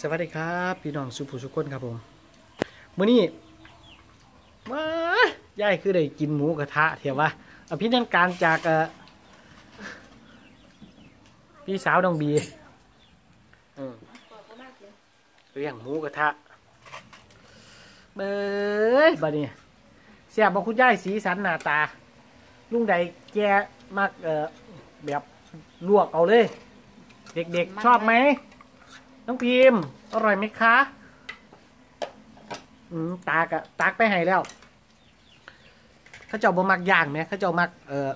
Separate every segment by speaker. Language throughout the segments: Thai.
Speaker 1: สวัสดีครับพี่น้องสุภูสุคนครับผมมื้อนี้มายายคือได้กินหมูกระทะเถียววะอภินันการจากเอ่อพี่สาวน้องบีอืมเลี้ยงหมูกระทะเบ้ยบัดนี้เสียบบอกคุณยายสีสันหน้าตา ลุงใดแกมักเอ่อแบบลวกเอาเลย เด็กๆชอบไหม น้องพิมพ์อร่อยไหมคะ อืมตากอะตากไปให้แล้ว เขาเจ้าบ่มักย่างไหมเขาเจ้ามักเอ่อ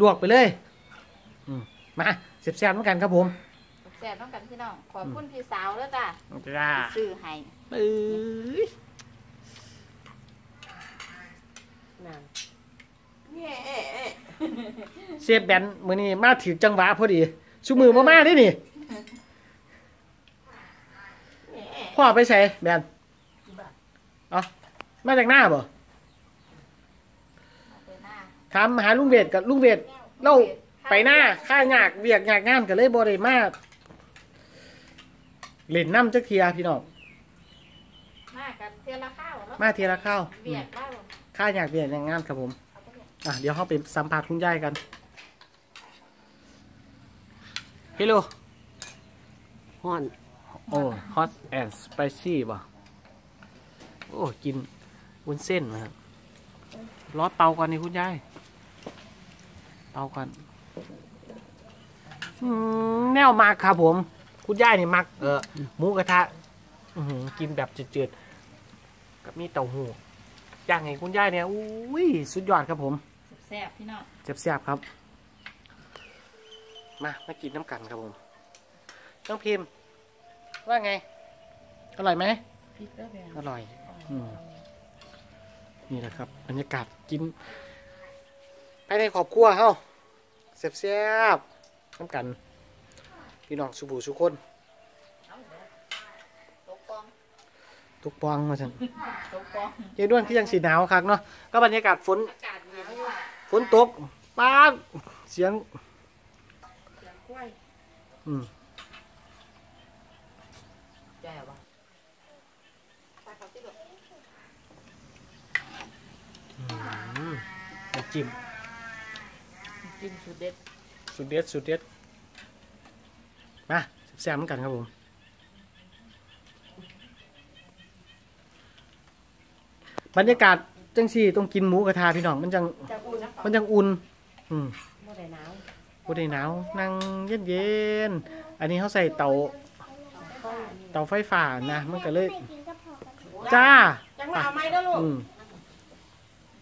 Speaker 1: ลวกไปเลย อืมมาเสียบแซ่บๆเหมือนกันครับผม
Speaker 2: แซ่บต้องกันพี่น้องขอบคุณพี่สาวแล้วจ้ะ
Speaker 1: จ้า
Speaker 2: ที่ซื้อให้
Speaker 1: ปื้ย
Speaker 2: นั่น
Speaker 1: เสียบแบนมือนี้มาถือจังหวะพอดีชูมือมามาได้นี่ พ่อไปใส่แบนเอามาจากหน้าบ่
Speaker 2: เอาไปหน้า
Speaker 1: ถามหาลุงเวทกับลุงเวทเล่าไปหน้าค่ายากเวียกยากงานก็เลยบ่ได้มาเล่นน้ำจักเทียพี่น้อง
Speaker 2: มากันเทียละข้าวแล้ว
Speaker 1: มาเทียละข้าว
Speaker 2: เบียดบ้าบ่
Speaker 1: ค่ายากเวียกยากงานครับผม
Speaker 2: เอาไปเนี่ย
Speaker 1: อะเดี๋ยวเขาไปสัมภาษณ์คุณยายกันฮัลโหล
Speaker 3: ฮ้อน
Speaker 1: โอ้ hot and spicy ป่ะโอ้กินวุ้นเส้นนะครับรอเป่าก่อนนี่คุณยายเป่าก่อนอืมแนวมากครับผม คุณยายนี่มักเออหมูกระทะอื้อหือกินแบบจืดๆ กับมีเต้าหู้ย่างให้คุณยายเนี่ยอุ้ยสุดยอดครับผม
Speaker 2: แซ่บพี่น้อง
Speaker 1: เจ็บเสียบครับ มามากินน้ำกันครับผมต้องพิมพ์ ว่าไง อร่อยไหม
Speaker 2: พริกแล้วแบง
Speaker 1: อร่อยอืมนี่แหละครับบรรยากาศกินภายในครอบครัวเฮาเสียบเสียบๆน้ำกัน พี่น้องสุบูสุคน
Speaker 2: เอาเดี๋ยวตกกอง
Speaker 1: ทุกปองมาฉัน
Speaker 2: ตกกอง
Speaker 1: ยายด้วนคือยังสีหนาวคักเนาะก็บรรยากาศฝน
Speaker 2: อากาศหนาวอยู่
Speaker 1: ฝนตกป้าดเสียง
Speaker 2: เสี ยงกล้วย
Speaker 1: อืม
Speaker 2: แจ่บ่ไปเขาที่ดอก
Speaker 1: อืมน้ำจิ้ม
Speaker 2: กินสุดเด็ด
Speaker 1: สุดเด็ดสุดเด็ดมาแซ่บๆเหมือนกันครับผมบรรยากาศจังสี่ต้องกินหมูกระทะพี่น้องมันจัง
Speaker 2: จะอุ่นนะ
Speaker 1: มันจังอุ่น อืม
Speaker 2: บ่ได้หนาว
Speaker 1: บ่ได้หนาวนั่งเย็นๆอันนี้เขาใส่เตา เตาไฟฟ้านะมันก็เลยจ้า
Speaker 3: จังหวะเอาไม้เด้อลูก
Speaker 1: อืม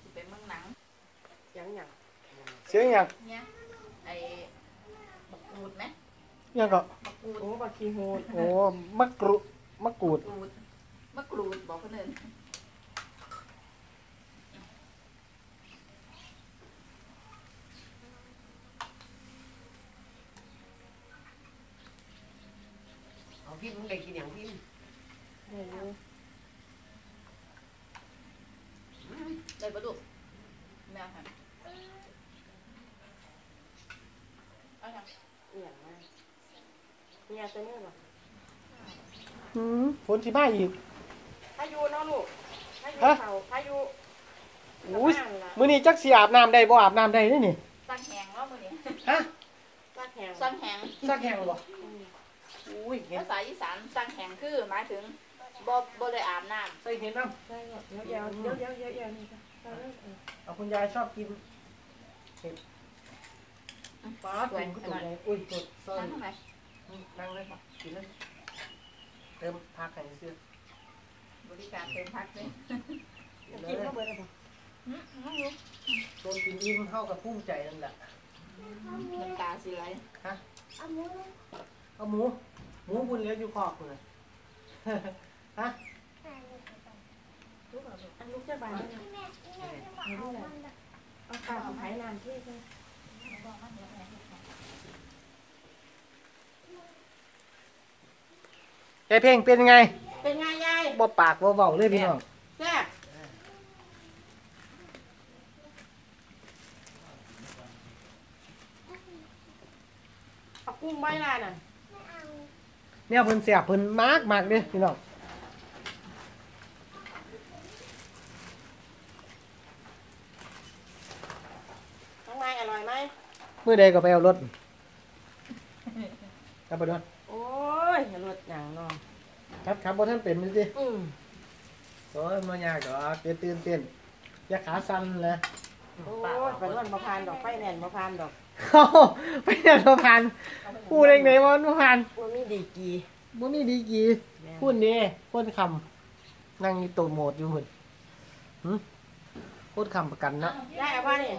Speaker 2: สิเป็นเมืองหนัง
Speaker 3: ยังยัง
Speaker 1: เสียงอย่าง
Speaker 2: เนี่ยไอ้บักกูดไหม
Speaker 1: อย่างก็
Speaker 2: บักกูด
Speaker 3: โอ้บักขี้โหด
Speaker 1: โอ้มะกรูดมะกรูด
Speaker 2: กรูดมะกรูดบอกคนอื่น
Speaker 3: เอาพี่มึงได้กินอย่างพี่
Speaker 2: ได้ปะลูกแม่ค่ะเอาค่ะ
Speaker 3: เอี่ยงมาก เนี่ยตัวนี้บ่
Speaker 1: อืมฝนสิมาอีก
Speaker 3: พายุเนาะลูกพายุ
Speaker 1: ฮะ
Speaker 3: เขาพายุ
Speaker 1: อุ้ยมื้อนี้จักสิอาบน้ำได้บ่อาบน้ำได้นี่นี่
Speaker 2: สั่งแหงแล้วมื้อนี้
Speaker 1: ฮะ
Speaker 3: ซักแหง
Speaker 2: สั่งแหง
Speaker 1: สักแห้งบ่อุ้ยเห็น
Speaker 2: ภาษาอีสานสั่งแหงคือหมายถึงบ่บ่ได้อาบน้
Speaker 1: ใส่เห็นน้
Speaker 3: ใช่เดี๋ยวเดี๋ยวเดี๋ยวเดี๋ยวเดี๋ยวเดี๋ยวนี่จ้ะเอาเรื่องเออำ
Speaker 1: เอาคุณยายชอบกินเห็ดำปลาตุ่มก็ตุ่มเลยอุ้ยตุ่มซอย
Speaker 2: สั่งทำไม
Speaker 1: นั่งเลยครับกินเลยเติมผักให้ซื้อบ
Speaker 2: ริการเติมพักด้วย
Speaker 1: กินเล
Speaker 3: กิน
Speaker 1: ย
Speaker 3: เข้าไปได้บ่
Speaker 2: หืมน้องลูก
Speaker 1: โดนกินอิ่มเท่ากับภูมิใจนั่นแหละ
Speaker 2: น้ำตาสิไหล
Speaker 1: ฮะเอาหมูเอาหมูหมูบุญเหลี้ยงอยู่คอกเลยฮะ
Speaker 3: ลูกเอาลูกอันลูกจะบานได้ไหมเอาลูกแหละเอาปลาของไผ่นานที่เลย
Speaker 1: ยายเพ่งเป็นยังไง
Speaker 3: เป็นไงยาย
Speaker 1: บ่ปากบ่เบาเลยพี่น้อง
Speaker 3: แซ่บเอากุ้งใบลานน่ะ
Speaker 1: เนี่ยเพิ่นเสียบเพิ่นมากมากเด้พี่น้อง
Speaker 3: น้องไม้อร่อยไหม
Speaker 1: มื้อใดก็ไปเอารถครับบ่ดอน
Speaker 3: โอ้ยรสอย่างเนาะ
Speaker 1: ครับครับบ่ทันเป็นจังซี่
Speaker 3: อืม
Speaker 1: โอ้ยบ่ยากดอกเต้นตื่นเต้นอย่าขาสั่นนะ
Speaker 3: โอ้ยไปนวดมาพานดอกไฟแน่นมาพานดอก
Speaker 1: เอ้าไปเดินบ่ผ่านพูดเองไหนว่าบ่ผ่าน
Speaker 3: พวกนี้ดีกี
Speaker 1: บ่มีดีกี่พูดนี่พูดคำนั่งอยู่ตัวโหมดอยู่หุ่นหึพูดคำประกันเนาะ
Speaker 3: ได้เอาว่านี่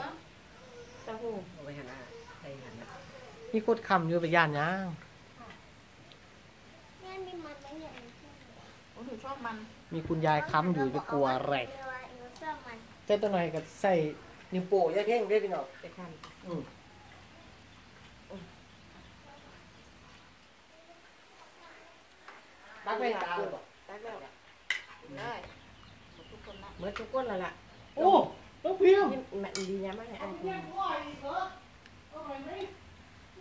Speaker 3: เต้าหู้
Speaker 4: เอาไปหันหน้าไปหันหน้า
Speaker 1: มีพูดคำอยู่ไปย่านย่าง
Speaker 5: แม่มีมันไหมเนี่ย
Speaker 2: โอ้หนู ชอบมัน
Speaker 1: มีคุณยายค้ำอยู่จะกลัวอะไร
Speaker 5: หนูชอบมัน
Speaker 1: เจ้าตัวไหนก็ใส่นิ้วโป้ยายเพ่งได้พี่น้อง
Speaker 3: ไปคัน
Speaker 1: อืมตักไปตาเลยบ่
Speaker 3: ตักแล้ว
Speaker 2: ได้หมดทุกคนนะ
Speaker 3: เมื่อทุกคนแล้วล่ะ
Speaker 1: โอ้น้องพิม
Speaker 3: กินแม่ดีนะไม่ให้อันกิน
Speaker 2: เอาไม่ไม่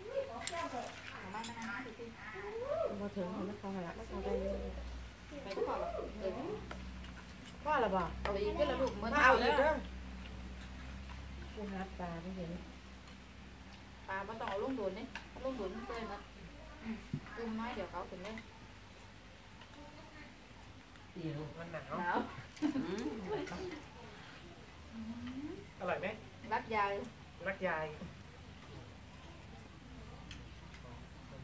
Speaker 2: ไม่สิ
Speaker 3: มาถึงเขาไม่เข้าหาละไม่เข้าได้เลย
Speaker 2: ไปทุกคนเออ
Speaker 3: พ่อละบ่
Speaker 2: เอาอีกก็ละลูกเหมือน
Speaker 3: มา
Speaker 2: เอา
Speaker 3: เอา
Speaker 2: เล
Speaker 3: อี
Speaker 2: ย
Speaker 3: กเด้อกูหาปลาไม่เห็น
Speaker 2: ปลาไม่ต้องเอาลูกดุนนี่ลูกดุนเปื่อยนะกุ้งน้อยเดี๋ยวเขาถึงได้
Speaker 4: เดี๋ยว
Speaker 1: มันหนาว
Speaker 2: หนาว
Speaker 4: อืม
Speaker 1: อร่อยไหม
Speaker 2: รักยาย
Speaker 1: รักยาย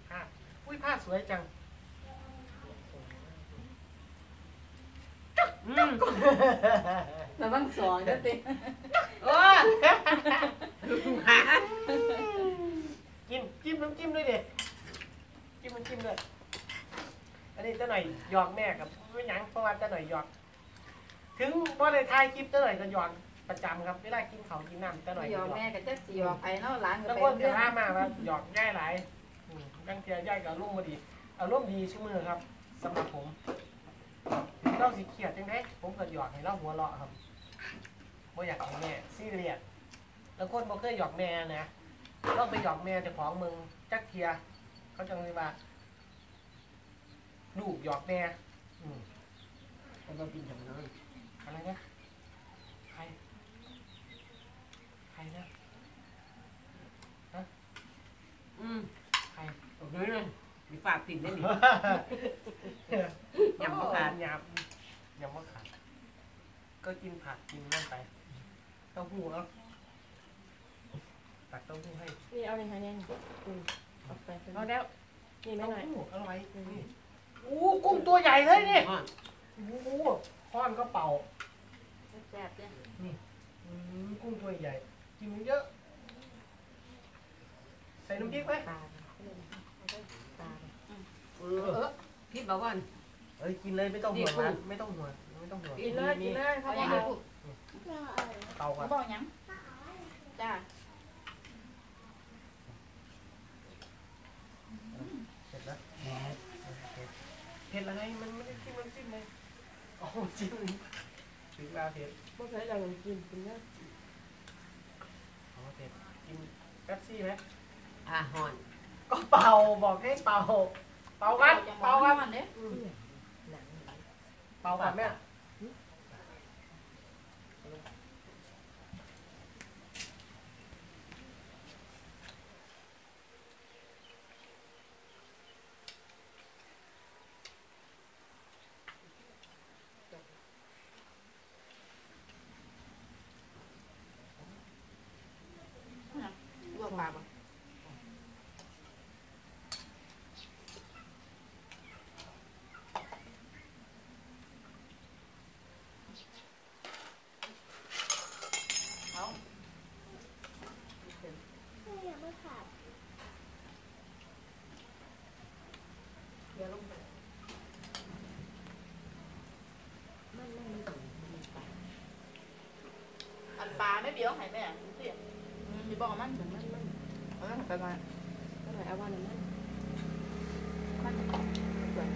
Speaker 1: ผ้าอุ้ยผ้าสวยจัง
Speaker 4: อื ม
Speaker 2: ระวังสองเด้อติ
Speaker 4: โอ้ยหา
Speaker 1: กินจิ้มน้ำจิ้มด้วยดิจิ้มน้ำจิ้มด้วยอันนี้เจ้าหน่อยหยอกแม่กับไม่หยังเพราะว่าเจ้าหน่อยหยอก ถึงพอได้ถ่ายคลิปเจ้าหน่อยก็หยอกประจำครับเวลากินเขาวกินน้ำเจ้าหน่อย
Speaker 2: หย
Speaker 1: ก็
Speaker 2: อก
Speaker 1: หยอก
Speaker 2: แม่กับเจ๊สีหยอกไปเนาะหลานก็
Speaker 1: แล้ว
Speaker 2: ไป
Speaker 1: ก็
Speaker 2: เรื่
Speaker 1: จะ
Speaker 2: อง
Speaker 1: ล่ามาว่าหยอกง่ายหลายอืมบางเทีย่ายกับอารมณ์มาดีอารมณ์ดีชั่วมือครับสำหรับผมถึง เราสิเครียดจังไดผมก็หยอกให้เราหัวเราะครับบ่อยากให้แม่ซีเรียสแล้วคนบ่เคยหยอกแม่นะต้องไปหยอกแม่เจ้าของมึงจักเทียเขาจังเลยว่าลูกหยอกแม่อืม
Speaker 4: แล้วก็กินกับน้อง
Speaker 1: อะไรนะใครใครนะ
Speaker 4: อืม
Speaker 1: ใคร
Speaker 4: ตรงนี้เลยมีฝากติ่งได้หนิยำมะขาม
Speaker 1: ยำยำมะขาม ก็กินผักกินนั่นไปเต้าหู้เอาตักเต้าหู้ให้
Speaker 3: นี่เอาในไฮแนนอืมเอาไป
Speaker 1: เอาแล้ว
Speaker 3: นี่ไม่
Speaker 1: เต้า
Speaker 3: หน่อย
Speaker 1: หู้อร่อยนี่อู้กุ้งตัวใหญ่เลยนี่
Speaker 4: อะ
Speaker 1: อู้ค้อนก็เป่า
Speaker 2: แซ่บเนี่ย
Speaker 1: อืมกุ้งตัวใหญ่กินเยอะใส่น้ำพริกไหม
Speaker 3: ปลาปลา
Speaker 4: เออคิดบอกว่า
Speaker 1: เอ้ยกินเลยไม่ต้องห่วง
Speaker 4: นี่กุ้
Speaker 1: นะ
Speaker 4: ง
Speaker 1: ไม่ต้องห่วง ไม่ต้องห่วง
Speaker 3: กินเลยกินเลย
Speaker 2: เอา
Speaker 3: เขา
Speaker 2: อย่าง
Speaker 3: บ
Speaker 2: นี้
Speaker 3: อก
Speaker 2: ลูก
Speaker 5: เรื่องอะไร
Speaker 1: เตาค
Speaker 2: เขา
Speaker 1: รับ
Speaker 2: บอกหยังจ้า
Speaker 1: เสร็จแล้วเผ็ดอะไรมันไม่ได้จิ้มน้ำจิ้มเลยโอ้จิ้มถึงแล้วเผ็ด
Speaker 3: บ่เคยเรากินกินเนาะ
Speaker 1: อ๋อเผ็ดกินแป๊บซี่ไหม
Speaker 4: อาหอน
Speaker 1: ก็เป่าบอกให้เป่า เป่ากัน
Speaker 2: จังหวะ
Speaker 1: เป่ากัน
Speaker 2: มันเด้
Speaker 3: หนัง
Speaker 1: เป่ากันแม่
Speaker 2: ลวกปลาบ่
Speaker 5: ไม่อยาก มาขาด
Speaker 2: เดี๋ยวลงไป
Speaker 3: มันไม่มันถึงมันป
Speaker 2: อันปลาไม่เบี้ยวให้แม่เสียมอย่าบอกมัน
Speaker 3: มันมันมัน
Speaker 2: เอามันไปมา
Speaker 3: ก็เลยเอาว่าน้ำมัน
Speaker 2: มันสวย
Speaker 1: อ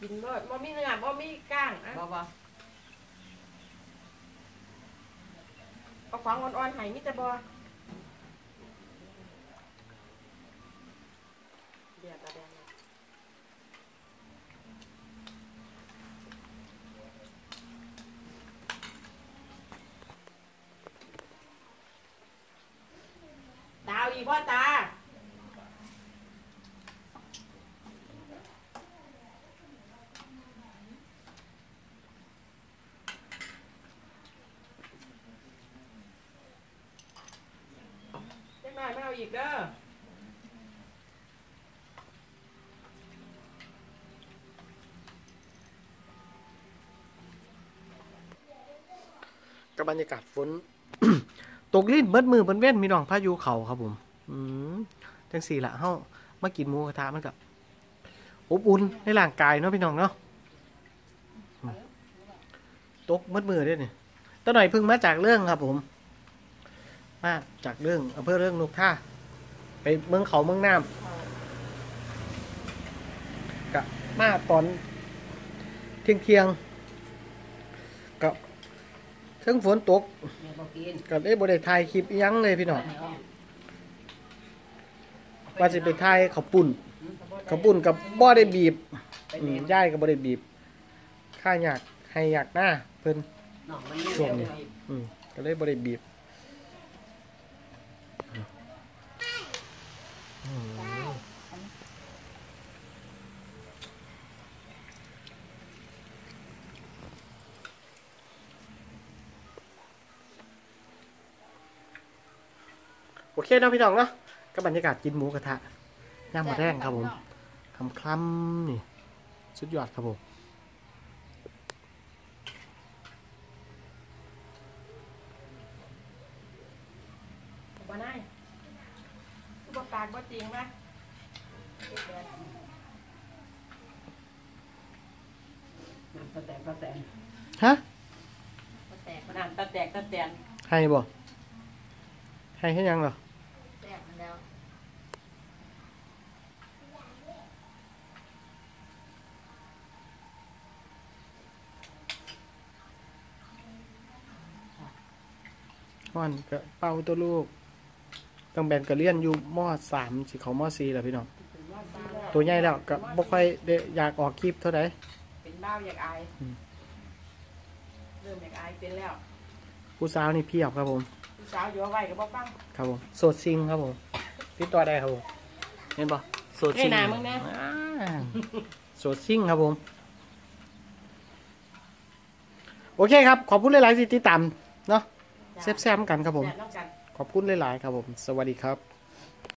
Speaker 3: กินบ่บ่มีเนื้อบ่มีก้างอะ
Speaker 4: บ่บ่
Speaker 3: เอาของอ่อนๆให้มีแต่บ่เดี๋ยวตาแดงเลยตาเอาอีกบ่ตาเล็กน้อยมาเอาอีกเด้อ
Speaker 1: กับบรรยากาศฝน ตกลิ้นเบิดมือเบิดเว้นมีน้องพายุเขาครับผม อืมจังสี่ละเฮามากินหมูกระทะมันกับอบอุ่นในร่างกายเนาะพี่น้องเนาะตกเบิดมือด้วยนี่ตอนหน่อยเพิ่งมาจากเรื่องครับผม มาจากเรื่องอำเภอเรื่องนกท่าไปเมืองเขาเมืองน้ำกับมาตอนเที่ยงเที่ยงกับเทิงฝนตก
Speaker 4: แม่บ่กิน
Speaker 1: ก็ได้บได้ถ่ายคลิปยั้งเลยพี่น้องว่าสิไปถ่ายข้าวปุ่นข้าวปุ่นกับบ่ได้บีบ
Speaker 4: ไป
Speaker 1: อื
Speaker 4: เลี้
Speaker 1: ม
Speaker 4: ยง
Speaker 1: ย่ายก็บ่ได้บีบข้าอยากให้อยากหน้าเพิ่น
Speaker 4: น้องมันนี่
Speaker 1: ช่วงนี้
Speaker 4: เดี๋ย
Speaker 1: อืมก็เลยบ่ได้บีบอืม โอเคเนาะพี่น้องเนาะก็บรรยากาศกินหมูกระทะย่างมาแรงครับผมคำคำๆนี่ สุดยอดครับผม
Speaker 3: บ่นายคือบ่ปากบ่จริงนะ
Speaker 4: น้ำตาแตกตาแตน
Speaker 1: ฮะ
Speaker 4: ตาแตก
Speaker 3: น้ำตาแตกตาแตน
Speaker 1: ให้บ่ให้ให้ยังเหรอ
Speaker 4: แตกมันแล้ว
Speaker 1: ม่อนก็เป่าตัวลูกต้องแบนกระเลียนอยู่มอสามสิเขามอสี่แล้วพี่น้อง ตัวใหญ่แล้วก็บ่ค่อยได้อยากออกคลิปเท่าไหร่
Speaker 3: เป็นบ้าวอยากอาย
Speaker 1: อืม
Speaker 3: เริ่มอยากอายเป็นแล้ว
Speaker 1: ผู้สาวนี่เพียบครับผม
Speaker 3: ผู้สาวอยู่เอาไว้ก็บ่ฟัง
Speaker 1: ครับผมโสดซิงครับผมติดต่อได้ครับผมเห็นปะโสดซิง
Speaker 3: เอ้ยหน้ามึงนะ
Speaker 1: อ่าโสดซิงครับผม โอเคครับ ขอบคุณหลายๆที่ติดตามเนาะแซ่บๆกันครับผม
Speaker 3: แซ่บน้ำกัน
Speaker 1: ขอบคุณหลายๆครับผม สวัสดีครับ